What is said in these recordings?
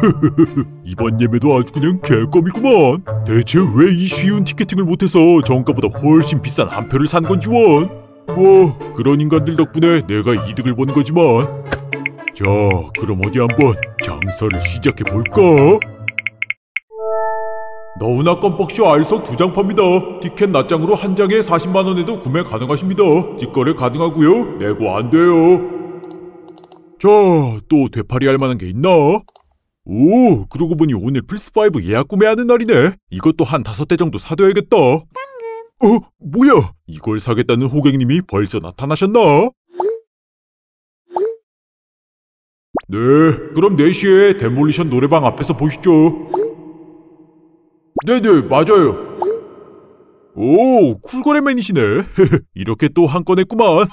이번 예매도 아주 그냥 개껌이구만. 대체 왜 이 쉬운 티켓팅을 못해서 정가보다 훨씬 비싼 한 표를 산 건지 원. 뭐 그런 인간들 덕분에 내가 이득을 보는 거지만. 자, 그럼 어디 한번 장사를 시작해 볼까? 너우나 껌뻑쇼 알석 두 장 팝니다. 티켓 낱장으로 한 장에 40만 원에도 구매 가능하십니다. 직거래 가능하고요. 내고 안 돼요. 자, 또 되팔이 할 만한 게 있나? 오, 그러고 보니 오늘 플스5 예약 구매하는 날이네. 이것도 한 다섯 대 정도 사둬야겠다. 당근. 어, 뭐야? 이걸 사겠다는 호객님이 벌써 나타나셨나? 네, 그럼 4시에 데몰리션 노래방 앞에서 보시죠. 네네, 맞아요. 오, 쿨거래맨이시네. 이렇게 또 한 건 했구만.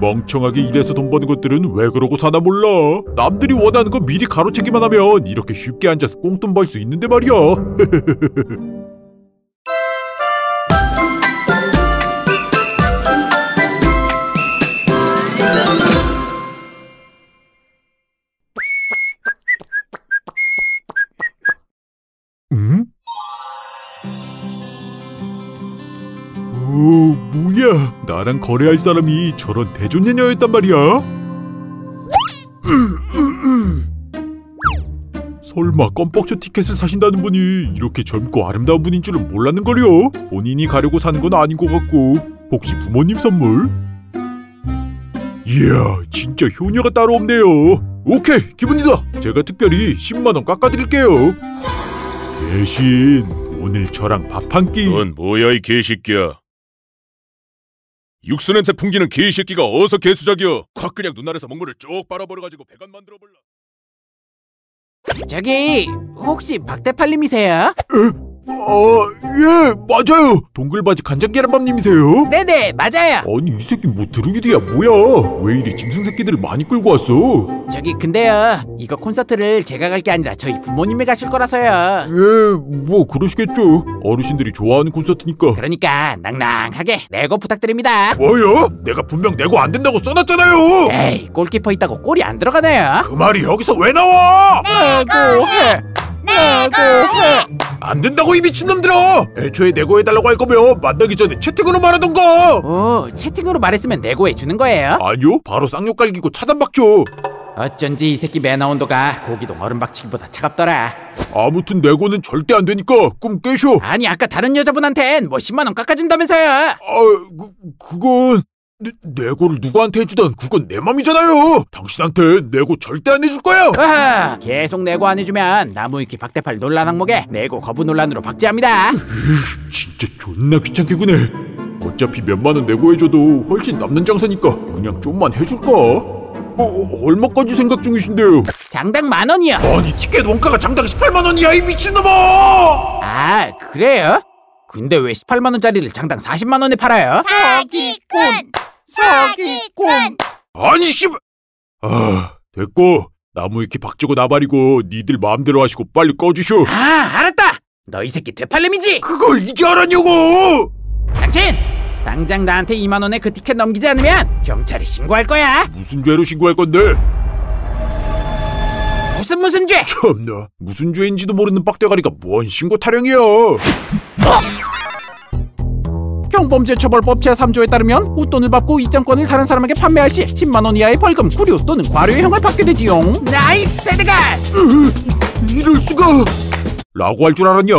멍청하게 일해서 돈 버는 것들은 왜 그러고 사나 몰라. 남들이 원하는 거 미리 가로채기만 하면 이렇게 쉽게 앉아서 꽁돈 벌 수 있는데 말이야. 오, 뭐야? 나랑 거래할 사람이 저런 대존녀녀였단 말이야? 설마 껌뻑쇼 티켓을 사신다는 분이 이렇게 젊고 아름다운 분인 줄은 몰랐는 걸요? 본인이 가려고 사는 건 아닌 것 같고 혹시 부모님 선물? 이야, 진짜 효녀가 따로 없네요. 오케이, 기분이다. 제가 특별히 10만 원 깎아드릴게요. 대신 오늘 저랑 밥 한 끼. 넌 뭐야 이 개새끼야 육수 냄새 풍기는 개새끼가 어서 개수작이여. 확 그냥 눈알에서 먹물을 쭉 빨아버려가지고 배관 만들어볼라. 저기 혹시 박대팔님이세요? 아, 예, 맞아요. 동글바지 간장계란밥님이세요? 네네 맞아요. 아니, 이 새끼 뭐 드루기드야 뭐야? 왜 이리 짐승 새끼들을 많이 끌고 왔어? 저기 근데요 이거 콘서트를 제가 갈 게 아니라 저희 부모님이 가실 거라서요. 예, 뭐 그러시겠죠. 어르신들이 좋아하는 콘서트니까. 그러니까 낭낭하게 내고 부탁드립니다. 뭐요? 내가 분명 내고 안 된다고 써놨잖아요. 에이 골키퍼 있다고 골이 안 들어가네요. 그 말이 여기서 왜 나와? 내고 해. 내고 해. 안 된다고 이 미친놈들아! 애초에 내고 해달라고 할 거면 만나기 전에 채팅으로 말하던가! 오 채팅으로 말했으면 내고해 주는 거예요? 아니요, 바로 쌍욕 갈기고 차단박죠. 어쩐지 이 새끼 매너 온도가 고기동 얼음 박치기보다 차갑더라. 아무튼 내고는 절대 안 되니까 꿈 깨쇼. 아니 아까 다른 여자분한텐 뭐 10만 원 깎아준다면서요? 아, 그, 그건 내, 내고를 누구한테 해주던 그건 내 맘이잖아요. 당신한테 내고 절대 안 해줄 거야. 아하, 계속 내고 안 해주면 나무위키 박대팔 논란 항목에 내고 거부 논란으로 박제합니다. 진짜 존나 귀찮게 구네. 어차피 몇만 원 내고 해줘도 훨씬 남는 장사니까 그냥 좀만 해줄까? 어, 어, 얼마까지 생각 중이신데요? 장당 만 원이요. 아니 티켓 원가가 장당 18만 원이야 이 미친놈아! 아 그래요? 근데 왜 18만 원짜리를 장당 40만 원에 팔아요? 사기꾼! 사기꾼! 아니 씨. 아 됐고 나무 위키 박제고 나발이고 니들 마음대로 하시고 빨리 꺼주쇼. 아 알았다. 너 이 새끼 되팔렘이지? 그걸 이제 알았냐고! 당신 당장 나한테 2만 원에 그 티켓 넘기지 않으면 경찰에 신고할 거야. 무슨 죄로 신고할 건데? 무슨 무슨 죄? 참나 무슨 죄인지도 모르는 빡대가리가 뭔 신고 타령이야? 경범죄처벌법 제3조에 따르면 웃돈을 받고 입장권을 다른 사람에게 판매할 시 10만 원 이하의 벌금, 구류 또는 과료형을 받게 되지용. nice 세드가! 이럴 수가! 라고 할 줄 알았냐?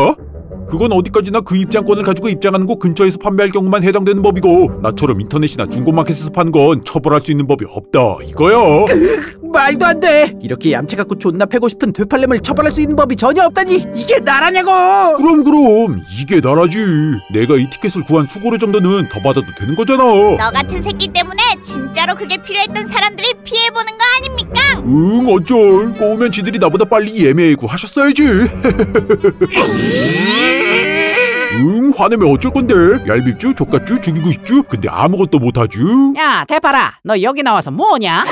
그건 어디까지나 그 입장권을 가지고 입장하는 곳 근처에서 판매할 경우만 해당되는 법이고 나처럼 인터넷이나 중고마켓에서 파는 건 처벌할 수 있는 법이 없다 이거야 말도 안 돼. 이렇게 얌체 갖고 존나 패고 싶은 되팔렘을 처벌할 수 있는 법이 전혀 없다니. 이게 나라냐고. 그럼 그럼 이게 나라지 내가 이 티켓을 구한 수고료 정도는 더 받아도 되는 거잖아 너 같은 새끼 때문에 진짜로 그게 필요했던 사람들이 피해보는 거 아닙니까? 응 어쩔 꼬우면 지들이 나보다 빨리 예매 구하셨어야지 응 화내면 어쩔 건데 얄밉쥬 족같쥬 죽이고 싶쥬 근데 아무것도 못하쥬 야 대파라, 너 여기 나와서 뭐냐?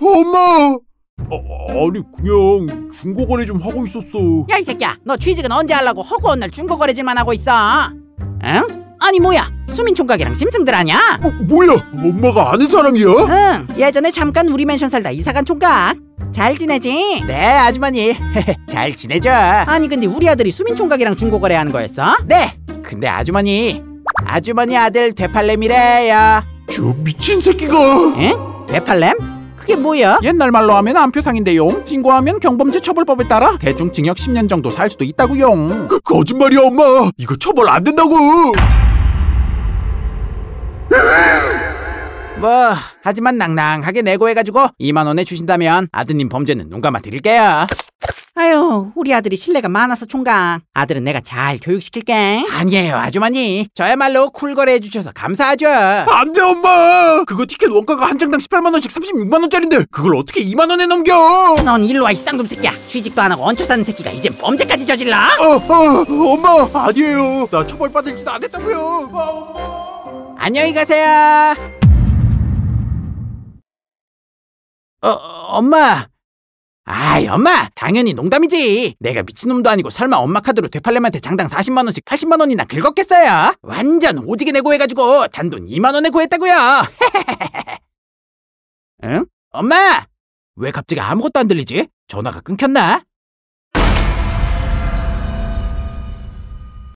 엄마 어, 아니 그냥 중고거래 좀 하고 있었어 야 이 새끼야, 너 취직은 언제 하려고 허구한 날 중고거래질만 하고 있어? 응? 아니 뭐야 수민 총각이랑 짐승들 아냐? 어, 뭐야? 엄마가 아는 사람이야? 응 예전에 잠깐 우리 맨션 살다 이사간 총각 잘 지내지? 네 아주머니 잘 지내죠 아니 근데 우리 아들이 수민 총각이랑 중고거래하는 거였어? 네 근데 아주머니 아주머니 아들 되팔렘이래요 저 미친 새끼가 응? 되팔렘? 그게 뭐야? 옛날 말로 하면 안표상인데요. 신고하면 경범죄 처벌법에 따라 대충 징역 10년 정도 살 수도 있다고요. 그 거짓말이야 엄마 이거 처벌 안 된다고 뭐 하지만 낭낭하게 내고해가지고 2만 원에 주신다면 아드님 범죄는 눈 감아 드릴게요. 아유 우리 아들이 신뢰가 많아서 총각. 아들은 내가 잘 교육시킬게. 아니에요 아주머니. 저야말로 쿨거래 해 주셔서 감사하죠. 안돼 엄마! 그거 티켓 원가가 한 장당 18만원씩 36만원짜린데 그걸 어떻게 2만원에 넘겨? 넌 일로 와 이 쌍놈 새끼야. 취직도 안 하고 얹혀 사는 새끼가 이젠 범죄까지 저질러? 어, 어, 엄마! 아니에요. 나 처벌받을 짓 안 했다고요. 아, 엄마. 안녕히 가세요 어 엄마 아이 엄마 당연히 농담이지 내가 미친놈도 아니고 설마 엄마 카드로 되팔렘한테 장당 40만원씩 80만원이나 긁었겠어요 완전 오지게 내고 해가지고 단돈 2만원에 구했다고요 응? 엄마 왜 갑자기 아무것도 안 들리지? 전화가 끊겼나?